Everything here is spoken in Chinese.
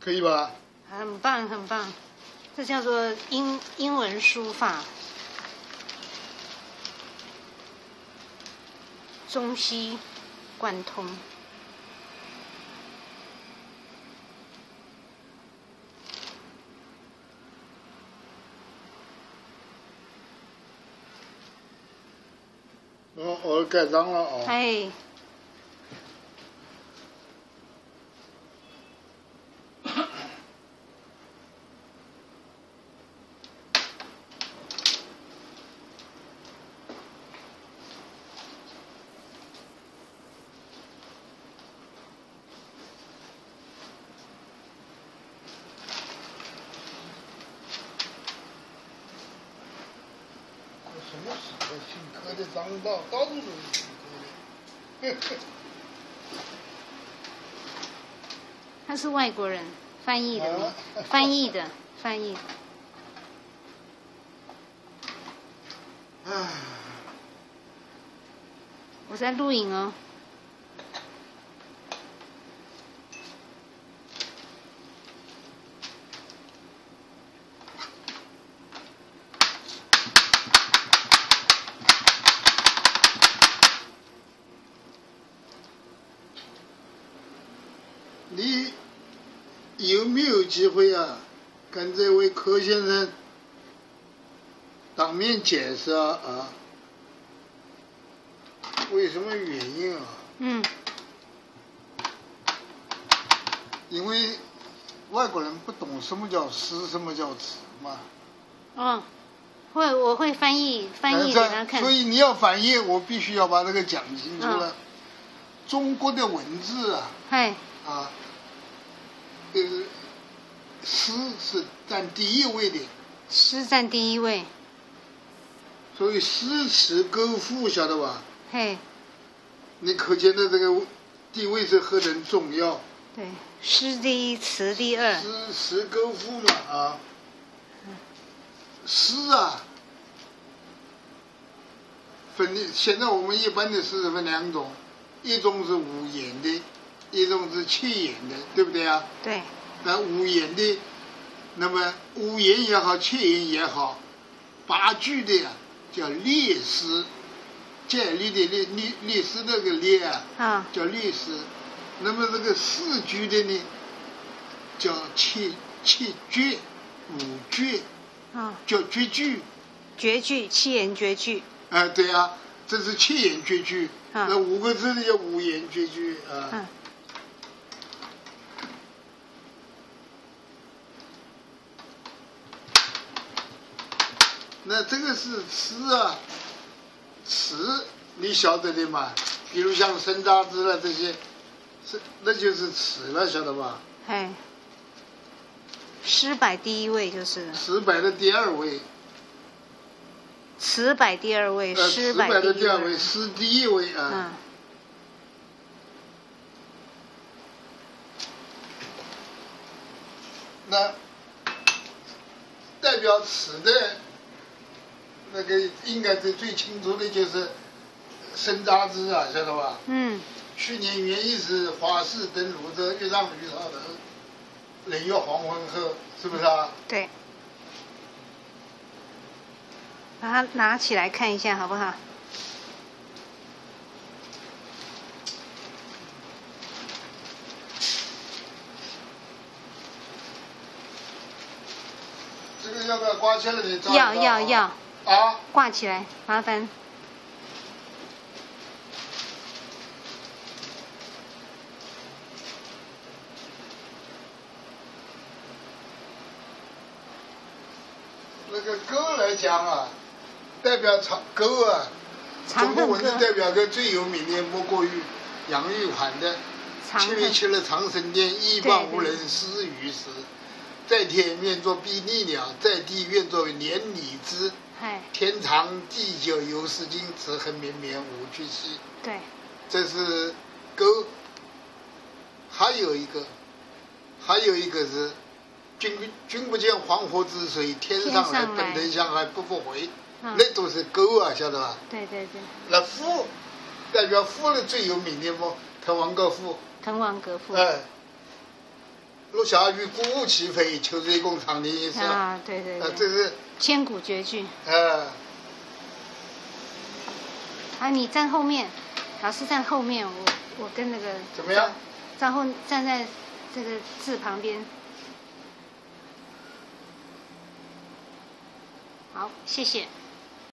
可以吧？很棒，很棒，这叫做英英文书法，中西贯通。哦，我盖章了哦。哎，什么时候姓柯的章到到处都是姓柯的？他是外国人翻译的啊？翻译的，翻译的。唉，我在录影哦。你有没有机会啊，跟这位柯先生当面解释啊啊？为什么原因啊？嗯，因为外国人不懂什么叫诗，什么叫词嘛。哦，会我会翻译翻译给他看所。以你要翻译，我必须要把这个讲清楚嗯了。中国的文字啊嗨，啊，呃，诗是占第一位的，诗占第一位。所以诗词歌赋晓得吧？嘿，你可见的这个地位是何等重要。对，诗第一，词第二。诗词歌赋嘛啊，诗啊，分的现在我们一般的诗分两种，一种是五言的，一种是七言的，对不对啊？对，那五言的，那么五言也好，七言也好，八句的呀叫列诗，建立的列列列诗那个列啊，啊，叫律诗。那么这个四句的呢，叫七七绝，五绝啊，叫绝句。绝句，七言绝句。哎、对啊，这是七言绝句。啊那五个字的叫五言绝句啊。嗯，那这个是吃啊，词你晓得的嘛？比如像生榨汁了这些，是那就是词了，晓得吧？哎，诗摆第一位就是词摆的第二位，词摆第二位，呃，诗摆的第二位，。诗第一位啊。嗯，那代表词的那个应该是最清楚的就是生杂志啊，晓得吧？嗯，去年元一是花市登陆者，月上鱼上头，人月黄昏后，是不是啊？对。把它拿起来看一下，好不好？这个要不要刮下来要要要，啊！挂起来，麻烦。那个歌来讲啊，代表长歌啊，中国文字，代表的最有名的莫过于杨玉环的长七月恨去了长生殿，一望无人思于时。在天愿作比翼鸟，在地愿作连理枝。嗨，天长地久有时尽，此恨绵绵无去期。对，这是勾。还有一个，还有一个是君君不见黄河之水天上来，奔腾向海不复回。嗯，那都是勾啊，晓得吧？对对对，那赋代表赋的最有名的么？滕王阁赋，滕王阁赋。哎，落霞与孤鹜齐飞，秋水共长的意思。啊，对对啊，对，这是千古绝句。呃，啊，你站后面，老师站后面，我我跟那个怎么样？站后站在这个字旁边。好，谢谢。